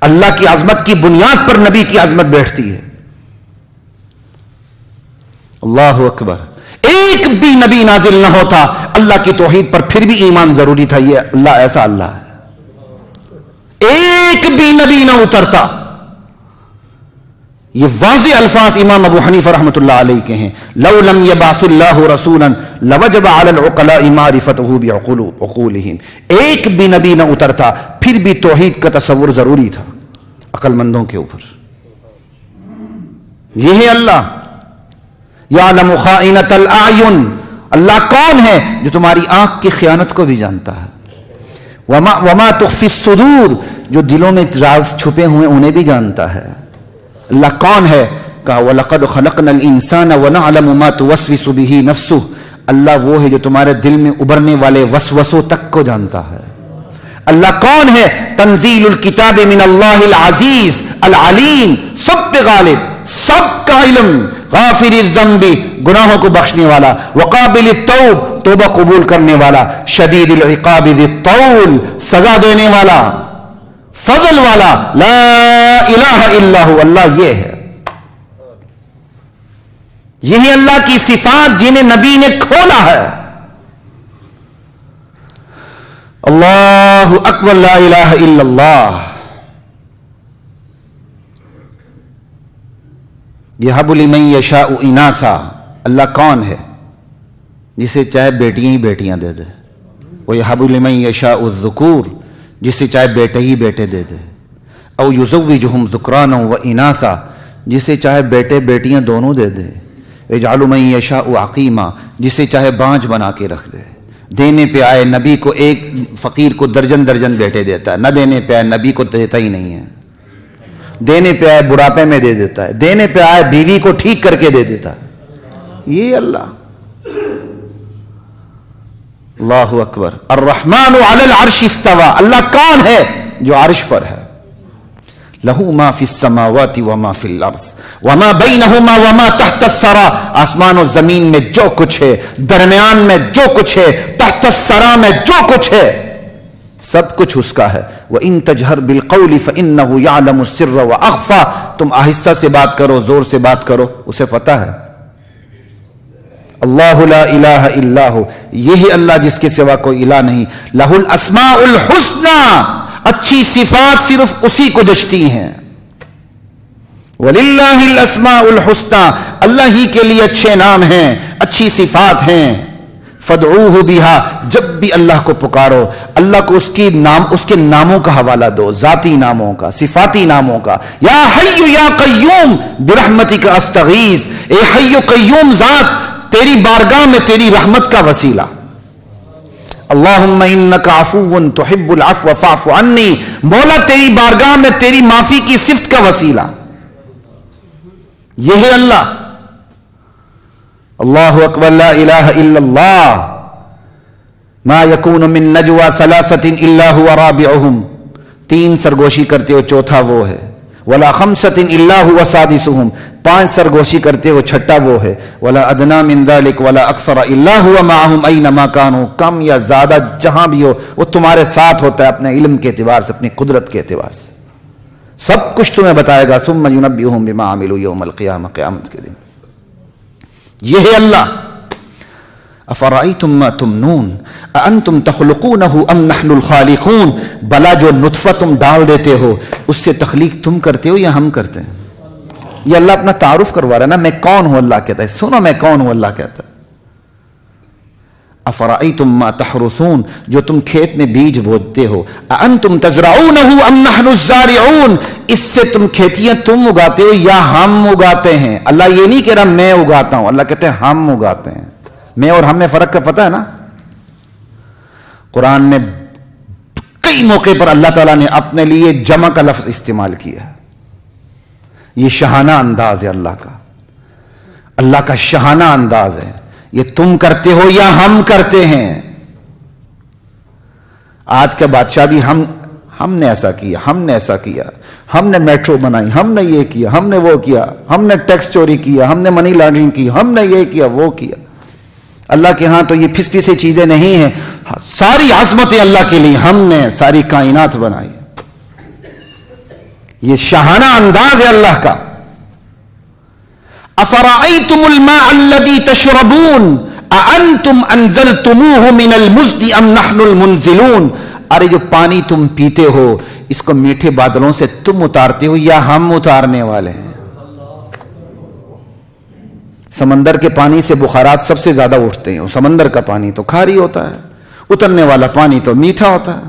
اللہ کی عظمت کی بنیاد پر نبی کی عظمت بیٹھتی ہے۔ اللہ اکبر۔ ایک بھی نبی نازل نہ ہوتا۔ اللہ کی توحید پر پھر بھی ایمان ضروری تھا۔ یہ اللہ، ایسا اللہ ہے۔ ایک بھی نبی نہ اترتا۔ یہ واضح الفاظ امام ابو حنیف رحمۃ اللہ علیہ کے ہیں. لو لم يبعث اللہ رسولا لوجب على العقلاء معرفته بعقولهم ایک بھی نبی نہ اترتا، پھر بھی توحید کا تصور ضروری تھا عقل مندوں کے اوپر. یہ ہے اللہ. یعلم خائنۃ الاعین اللہ کون ہے جو تمہاری آنکھ کی خیانت کو بھی جانتا ہے؟ وما وما تخفی الصدور. جو دلوں میں راز چھپے ہوئے انہیں بھی جانتا ہے. اللہ کون ہے؟ کہا، وَلَقَدْ خَلَقْنَا الْإِنسَانَ وَنَعْلَمُ مَا تُوَسْوِسُ بِهِ نَفْسُهُ۔ اللہ وہ ہے جو تمہارے دل میں ابھرنے والے وسوسوں تک کو جانتا ہے۔ اللہ کون ہے؟ تنزیل الکتاب من اللہ العزیز العلیم۔ سب پہ غالب، سب کا علم۔ غافر الذنب، گناہوں کو بخشنے والا۔ وقابل التوب، توبہ قبول کرنے والا۔ شدید العقاب ذی الطول، سزا دینے والا۔ فضل والا لا الہ الا ہو، اللہ یہ ہے۔ یہی اللہ کی صفات جنہیں نبی نے کھولا ہے۔ اللہ اکبر، لا الہ الا اللہ۔ یہ حب لمن یشاء اناثا اللہ کون ہے؟ جسے چاہے بیٹیاں ہی بیٹیاں دے دے۔ وہ یہ حب لمن یشاء الذکور۔ جسے چاہے بیٹے ہی بیٹے دے دے۔ او یزوجہم ذکرانا و اناثا جسے چاہے بیٹے بیٹیاں دونوں دے دے۔ اجعل من یشاء عقیما جسے چاہے بانج بنا کے رکھ دے۔ دینے پہ آئے نبی کو ایک فقیر کو درجن درجن بیٹے دیتا ہے۔ نہ دینے پہ آئے نبی کو دیتا ہی نہیں ہے۔ دینے پہ آئے بڑھاپے میں دے دیتا ہے۔ دینے پہ آئے بیوی کو ٹھیک کر کے دے دیتا ہے۔ یہ اللہ۔ اللہ اکبر الرحمن علی العرش استوا اللہ کون ہے جو عرش پر ہے؟ لہو ما فی السماوات وما فی الارض. وما بینہما وما تحت الثرا. آسمان و زمین میں جو کچھ ہے، درمیان میں جو کچھ ہے، تحت الثرا میں جو کچھ ہے، سب کچھ اس کا ہے. وَإِن تَجْهَرْ بِالْقَوْلِ فَإِنَّهُ يَعْلَمُ السِّرَّ وَأَخْفَى تم آہستہ سے بات کرو، زور سے بات کرو، اسے پتہ ہے؟ اللہ لا الہ الا ہو، یہی اللہ جس کے سوا کوئی الہ نہیں۔ لہ الاسماء الحسنہ، اچھی صفات صرف اسی کو جشتی ہیں۔ وَلِلَّهِ الْأَسْمَاءُ الْحُسْنَى، اللہ ہی کے لیے اچھے نام ہیں، اچھی صفات ہیں۔ فَدْعُوهُ بِهَا، جب بھی اللہ کو پکارو، اللہ کو اس کی نام، اس کے ناموں کا حوالہ دو، ذاتی ناموں کا، صفاتی ناموں کا۔ یا حی یا قیوم برحمتی کا استغیث، اے حی قیوم ذات تیری بارگاہ میں تیری رحمت کا وسیلہ۔ اللہم انکا عفو تحب العفو فاعف عنی۔ مولا، تیری بارگاہ میں تیری معافی کی صفت کا وسیلہ۔ یہ ہے اللہ۔ اللہ اکبر، لا الہ الا اللہ۔ ما یکون من نجوى ثلاثت الا هو تین سرگوشی کرتے ہو، چوتھا وہ ہے۔ ولا خمسط الا هو پانچ سرگوشی کرتے ہو، چھٹا وہ ہے. ولا ادنا من ذلك ولا اکثر الا هو معهم. اينما كانوا کم یا زیادہ جہاں بھی ہو، وہ تمہارے ساتھ ہوتا ہے اپنے علم کے اعتبار سے، اپنی قدرت کے اعتبار سے. سب کچھ تمہیں بتائے گا. ثم ينبئهم بما عملوا يوم القيامه قیامت کے دن. یہ ہے اللہ. افرائیتم ما تمنون؟ انتم تخلقونه ام نحن الخالقون؟ بلا جو نطفہ تم ڈال دیتے ہو، اس سے تخلیق تم کرتے ہو یا ہم کرتے ہیں؟ یہ اللہ اپنا تعارف کروا رہا ہے نا، میں کون ہوں اللہ کہتا ہے؟ سنو میں کون ہوں اللہ کہتا ہے۔ افرائیتم ما تحرثون؟ جو تم کھیت میں بیج بوجتے ہو۔ انتم تزرعونه ام نحن الزارعون؟ اس سے تم کھیتیاں تم اگاتے ہو یا ہم اگاتے ہیں؟ اللہ یہ نہیں کہہ رہا میں اگاتا ہوں، اللہ کہتے ہیں ہم اگاتے ہیں۔ میں اور ہم میں فرق کا پتہ ہے نا؟ قرآن نے کئی موقع پر اللہ تعالیٰ نے اپنے لیے جمع کا لفظ استعمال کیا یہ شہانہ انداز ہے اللہ کا۔ اللہ کا شہانہ انداز ہے۔ یہ تم کرتے ہو یا ہم کرتے ہیں؟ آج کا بادشاہ بھی ہم ہم نے ایسا کیا، ہم نے ایسا کیا۔ ہم نے میٹرو بنائی، ہم نے یہ کیا، ہم نے وہ کیا۔ ہم نے ٹیکس چوری کیا، ہم نے منی لانڈرنگ کی، ہم نے یہ کیا، وہ کیا۔ اللہ کے ہاں تو یہ پھس پھسے چیزیں نہیں ہیں۔ ساری عظمتیں اللہ کے لیے ہم نے ساری کائنات بنائی۔ یہ شاہانہ انداز ہے اللہ کا۔ افرائیتم الماء الذي تشربون؟ اانتم انزلتموه من المزد ام نحن المنزلون؟ ارے جو پانی تم پیتے ہو، اس کو میٹھے بادلوں سے تم اتارتے ہو یا ہم اتارنے والے ہیں؟ سمندر کے پانی سے بخارات سب سے زیادہ اٹھتے ہیں۔ سمندر کا پانی تو کھاری ہوتا ہے، اترنے والا پانی تو میٹھا ہوتا ہے۔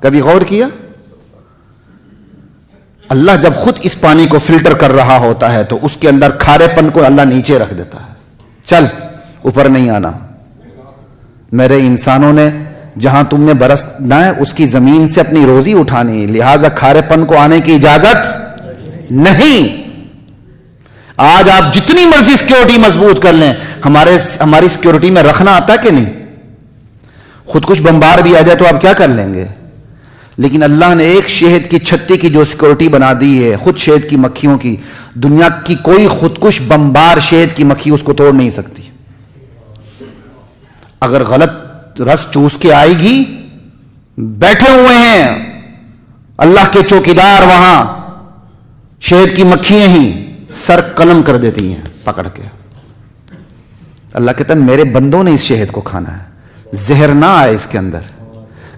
کبھی غور کیا؟ اللہ جب خود اس پانی کو فلٹر کر رہا ہوتا ہے تو اس کے اندر کھارے پن کو اللہ نیچے رکھ دیتا ہے۔ چل، اوپر نہیں آنا۔ میرے انسانوں نے جہاں تم نے برسنا ہے، اس کی زمین سے اپنی روزی اٹھانی، لہذا کھارے پن کو آنے کی اجازت نہیں۔ آج آپ جتنی مرضی سیکورٹی مضبوط کر لیں، ہمارے ہماری سیکورٹی میں رکھنا آتا کہ نہیں؟ خود کچھ بمبار بھی آ جائے تو آپ کیا کر لیں گے؟ لیکن اللہ نے ایک شہد کی چھتی کی جو سیکورٹی بنا دی ہے، خود شہد کی مکھیوں کی، دنیا کی کوئی خودکش بمبار شہد کی مکھی اس کو توڑ نہیں سکتی۔ اگر غلط رس چوس کے آئے گی، بیٹھے ہوئے ہیں، اللہ کے چوکیدار وہاں، شہد کی مکھیاں ہی۔ سر قلم کر دیتی ہیں پکڑ کے۔ اللہ کہتا ہے، میرے بندوں نے اس شہد کو کھانا ہے۔ زہر نہ آئے اس کے اندر۔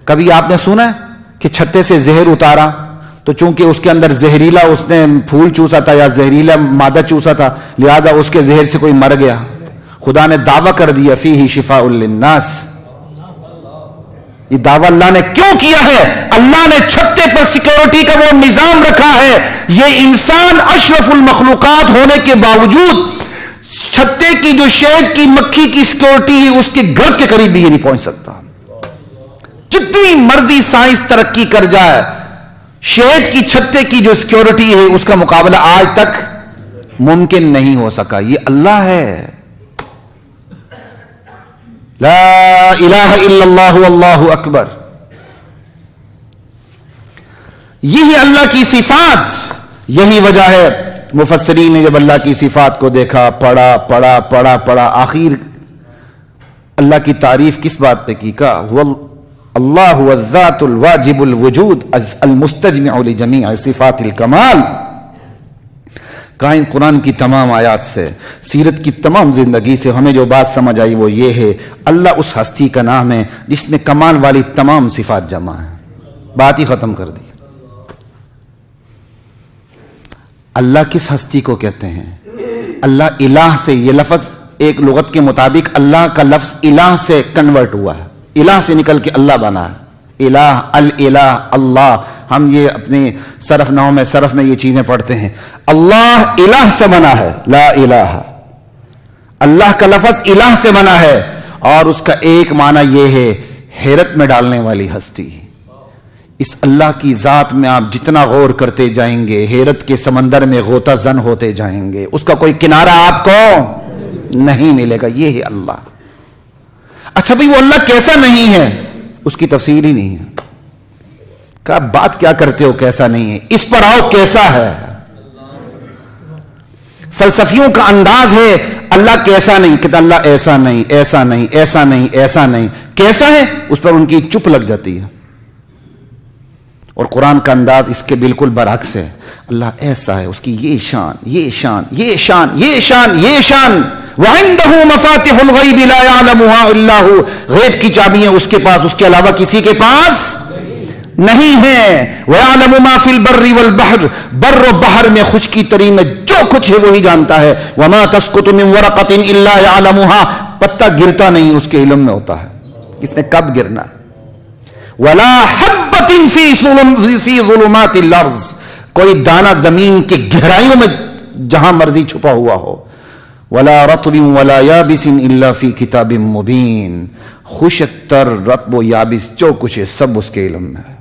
کبھی آپ نے سنا ہے کہ چھتے سے زہر اتارا؟ تو چونکہ اس کے اندر زہریلا اس نے پھول چوسا تھا یا زہریلا مادہ چوسا تھا، لہذا اس کے زہر سے کوئی مر گیا۔ خدا نے دعویٰ کر دیا فی ہی شفا الناس یہ دعویٰ اللہ نے کیوں کیا ہے؟ اللہ نے چھتے پر سیکورٹی کا وہ نظام رکھا ہے۔ یہ انسان اشرف المخلوقات ہونے کے باوجود چھتے کی جو شہد کی مکھی کی سیکورٹی ہے، اس کے گھر کے قریب بھی یہ نہیں پہنچ سکتا۔ جتنی مرضی سائنس ترقی کر جائے شہد کی چھتے کی جو سیکورٹی ہے، اس کا مقابلہ آج تک ممکن نہیں ہو سکا۔ یہ اللہ ہے۔ لا الہ الا اللہ اللہ اکبر یہی اللہ کی صفات، یہی وجہ ہے۔ مفسرین نے جب اللہ کی صفات کو دیکھا، پڑھا پڑھا پڑھا پڑھا، آخر اللہ کی تعریف کس بات پہ کی؟ کا اللہ الذات الواجب الوجود المستجمع لجمیع صفات الکمال۔ قائم قرآن کی تمام آیات سے، سیرت کی تمام زندگی سے ہمیں جو بات سمجھ آئی وہ یہ ہے، اللہ اس ہستی کا نام ہے جس میں کمال والی تمام صفات جمع ہیں۔ بات ہی ختم کر دی۔ اللہ کس ہستی کو کہتے ہیں؟ اللہ الہ سے، یہ لفظ ایک لغت کے مطابق اللہ کا لفظ الہ سے کنورٹ ہوا ہے۔ الہ سے نکل کے اللہ بنا ہے۔ الہ الہ اللہ۔ ہم یہ اپنے صرف نو میں، صرف میں یہ چیزیں پڑھتے ہیں۔ اللہ الہ سے بنا ہے۔ لا الہ۔ اللہ کا لفظ الہ سے بنا ہے۔ اور اس کا ایک معنی یہ ہے، حیرت میں ڈالنے والی ہستی۔ اس اللہ کی ذات میں آپ جتنا غور کرتے جائیں گے، حیرت کے سمندر میں غوطہ زن ہوتے جائیں گے۔ اس کا کوئی کنارہ آپ کو نہیں ملے گا۔ یہ ہے اللہ۔ اچھا بھائی، وہ اللہ کیسا نہیں ہے؟ اس کی تفسیر ہی نہیں ہے۔ کہا، بات کیا کرتے ہو کیسا نہیں ہے؟ اس پر آؤ کیسا ہے؟ فلسفیوں کا انداز ہے، اللہ کیسا نہیں؟ کہتا، اللہ ایسا نہیں ایسا نہیں ایسا نہیں ایسا نہیں۔ کیسا ہے؟ اس پر ان کی چپ لگ جاتی ہے۔ اور قرآن کا انداز اس کے بالکل برعکس ہے۔ اللہ ایسا ہے، اس کی یہ شان یہ شان یہ شان یہ شان یہ شان۔ وعنده مفاتح الغیب لا يعلمها الا هو۔ غیب کی چابیاں اس کے پاس، اس کے علاوہ کسی کے پاس نہیں ہے. وَيَعْلَمُ مَا فِي الْبَرِّ وَالْبَحْرِ، بر و بحر میں خشکی تری میں جو کچھ ہے وہی جانتا ہے. وَمَا تَسْقُطُ مِن وَرَقَةٍ إِلَّا يَعْلَمُهَا، پتہ گرتا نہیں، اس کے علم میں ہوتا ہے. اس نے کب گرنا؟ وَلَا حَبَّةٍ فِي ظُلُمَاتِ الْأَرْضِ، کوئی دانہ زمین کے گہرائیوں میں جہاں مرضی چھپا ہوا ہو. ولا رطب ولا یابس الا فی کتاب مبین خوش تر، رطب و یابس، جو کچھ ہے، سب اس کے علم میں ہے.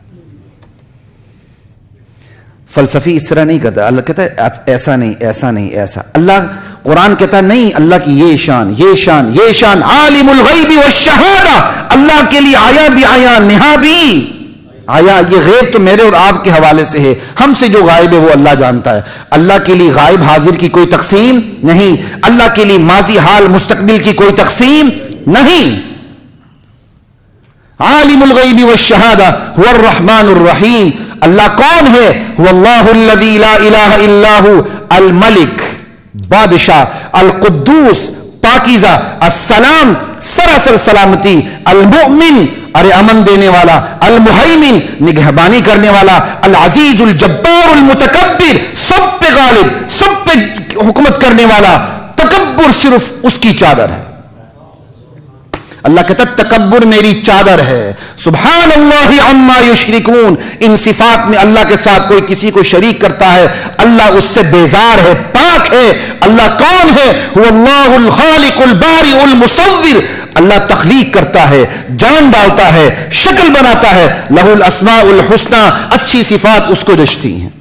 فلسفی اس طرح نہیں کرتا۔ اللہ کہتا ہے ایسا نہیں ایسا نہیں، ایسا۔ اللہ، قرآن کہتا نہیں، اللہ کی یہ شان یہ شان یہ شان، عالم الغیب والشہادہ۔ اللہ کے لیے آیا بھی آیا، نہا بھی۔ آیا، یہ غیب تو میرے اور آپ کے حوالے سے ہے۔ ہم سے جو غائب ہے، وہ اللہ جانتا ہے۔ اللہ کے لیے غائب حاضر کی کوئی تقسیم نہیں۔ اللہ کے لیے ماضی حال مستقبل کی کوئی تقسیم نہیں۔ عالم الغیب والشہادہ، هو الرحمن الرحیم۔ اللہ کون ہے؟ هو اللہ الذی لا الہ الا هو الملک، بادشاہ، القدوس، پاکیزہ، السلام، سراسر سلامتی، المؤمن، ارے امن دینے والا المحیمن نگہبانی کرنے والا، العزیز الجبار المتکبر، سب پہ غالب، سب پہ حکومت کرنے والا، تکبر صرف اس کی چادر ہے۔ اللہ کہتا تکبر میری چادر ہے. سبحان اللہ عما یشرکون۔ ان صفات میں اللہ کے ساتھ کوئی کسی کو شریک کرتا ہے، اللہ اس سے بیزار ہے، پاک ہے۔ اللہ کون ہے؟ وہ اللہ الخالق الباری المصور۔ اللہ تخلیق کرتا ہے، جان ڈالتا ہے، شکل بناتا ہے۔ لہ الاسماء الحسنہ اچھی صفات اس کو دشتی ہیں۔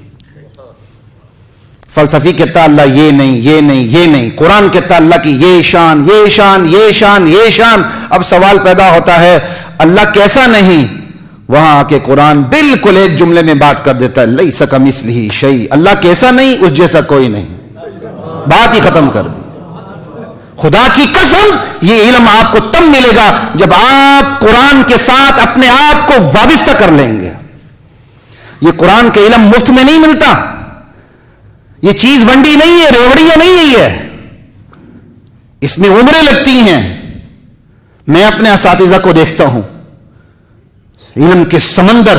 فلسفی کہتا اللہ یہ نہیں یہ نہیں یہ نہیں۔ قرآن کہتا اللہ کی یہ شان یہ شان یہ شان یہ شان۔ اب سوال پیدا ہوتا ہے، اللہ کیسا نہیں؟ وہاں آ کے قرآن بالکل ایک جملے میں بات کر دیتا ہے لئی سکم اس لیے شعی اللہ کیسا نہیں؟ اس جیسا کوئی نہیں۔ بات ہی ختم کر دی۔ خدا کی قسم، یہ علم آپ کو تب ملے گا جب آپ قرآن کے ساتھ اپنے آپ کو وابستہ کر لیں گے۔ یہ قرآن کے علم مفت میں نہیں ملتا۔ یہ چیز ونڈی نہیں ہے، ریوڑیاں نہیں ہے اس میں عمریں لگتی ہیں۔ میں اپنے اساتذہ کو دیکھتا ہوں۔ علم کے سمندر۔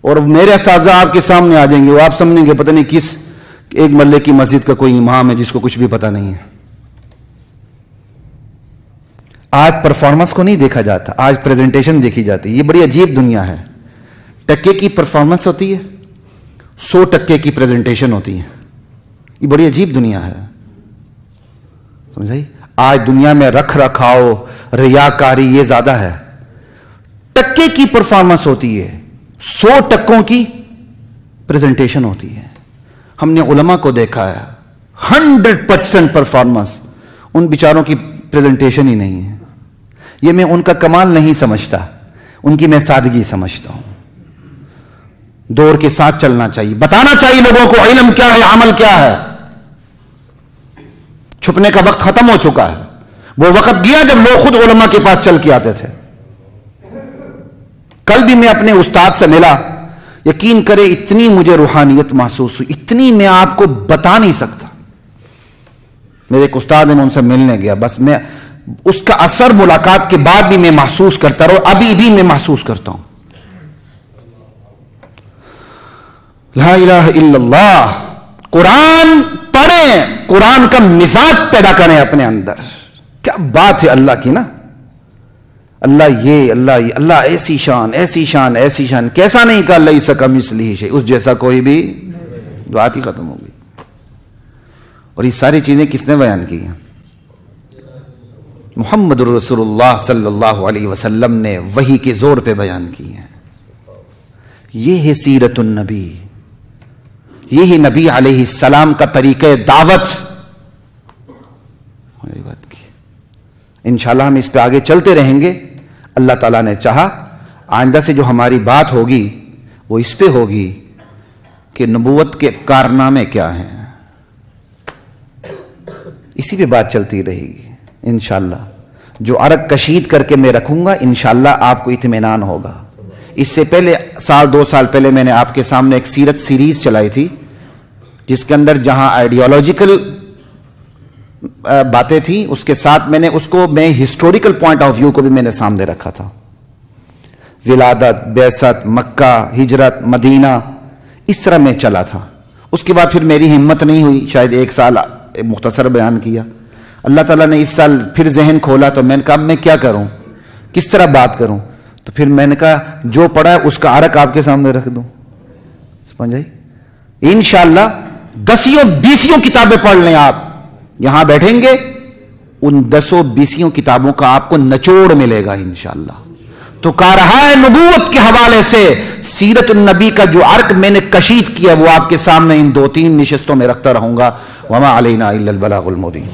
اور میرے اساتذہ آپ کے سامنے آ جائیں گے، وہ آپ سمجھیں گے، پتہ نہیں کس ایک ملے کی مسجد کا کوئی امام ہے جس کو کچھ بھی پتہ نہیں ہے۔ آج پرفارمنس کو نہیں دیکھا جاتا، آج پریزنٹیشن دیکھی جاتی۔ یہ بڑی عجیب دنیا ہے۔ ٹکے کی پرفارمنس ہوتی ہے۔ سو ٹکے کی پریزنٹیشن ہوتی ہے یہ بڑی عجیب دنیا ہے۔ سمجھائی؟ آج دنیا میں رکھ رکھاؤ، ریاکاری یہ زیادہ ہے۔ ٹکے کی پرفارمنس ہوتی ہے۔ سو ٹکوں کی پریزنٹیشن ہوتی ہے۔ ہم نے علماء کو دیکھا ہے۔ ہنڈریڈ پرسینٹ پرفارمنس ان بیچاروں کی پریزنٹیشن ہی نہیں ہے۔ یہ میں ان کا کمال نہیں سمجھتا۔ ان کی میں سادگی سمجھتا ہوں۔ دور کے ساتھ چلنا چاہیے۔ بتانا چاہیے لوگوں کو علم کیا ہے، عمل کیا ہے۔ چھپنے کا وقت ختم ہو چکا ہے۔ وہ وقت گیا جب لوگ خود علماء کے پاس چل کے آتے تھے۔ کل بھی میں اپنے استاد سے ملا۔ یقین کرے، اتنی مجھے روحانیت محسوس ہوئی۔ اتنی میں آپ کو بتا نہیں سکتا۔ میرے ایک استاد نے ان سے ملنے گیا۔ بس میں اس کا اثر ملاقات کے بعد بھی میں محسوس کرتا رہا ابھی بھی میں محسوس کرتا ہوں۔ لا الہ الا اللہ۔ قرآن پڑھیں، قرآن کا مزاج پیدا کریں اپنے اندر۔ کیا بات ہے اللہ کی نا؟ اللہ یہ اللہ یہ، اللہ ایسی شان ایسی شان ایسی شان۔ کیسا نہیں کہا اللہ سکم اس لیے اس جیسا کوئی بھی بات ہی ختم ہوگی اور یہ ساری چیزیں کس نے بیان کی ہیں؟ محمد رسول اللہ صلی اللہ علیہ وسلم نے وہی کے زور پہ بیان کی ہیں۔ یہ ہے سیرت النبی۔ یہی نبی علیہ السلام کا طریقہ دعوت۔ انشاءاللہ ہم اس پہ آگے چلتے رہیں گے۔ اللہ تعالیٰ نے چاہا، آئندہ سے جو ہماری بات ہوگی، وہ اس پہ ہوگی کہ نبوت کے کارنامے کیا ہیں۔ اسی پہ بات چلتی رہے گی، انشاءاللہ۔ جو عرق کشید کر کے میں رکھوں گا، انشاءاللہ آپ کو اطمینان ہوگا۔ اس سے پہلے، سال، دو سال پہلے میں نے آپ کے سامنے ایک سیرت سیریز چلائی تھی۔ جس کے اندر جہاں آئیڈیالوجیکل باتیں تھیں، اس کے ساتھ میں نے اس کو، میں ہسٹوریکل پوائنٹ آف ویو کو بھی میں نے سامنے رکھا تھا۔ ولادت، بیست، مکہ، ہجرت، مدینہ، اس طرح میں چلا تھا۔ اس کے بعد پھر میری ہمت نہیں ہوئی، شاید ایک سال مختصر بیان کیا۔ اللہ تعالیٰ نے اس سال پھر ذہن کھولا تو میں نے کہا میں کیا کروں؟ کس طرح بات کروں؟ تو پھر میں نے کہا، جو پڑھا ہے، اس کا عرق آپ کے سامنے رکھ دوں۔ سمجھ انشاءاللہ دسیوں بیسیوں کتابیں پڑھ لیں آپ۔ یہاں بیٹھیں گے، ان دسوں بیسیوں کتابوں کا آپ کو نچوڑ ملے گا انشاءاللہ۔ تو کہا رہا ہے نبوت کے حوالے سے سیرت النبی کا جو عرق میں نے کشید کیا، وہ آپ کے سامنے ان دو تین نشستوں میں رکھتا رہوں گا۔ وما علینا الا البلاغ المبین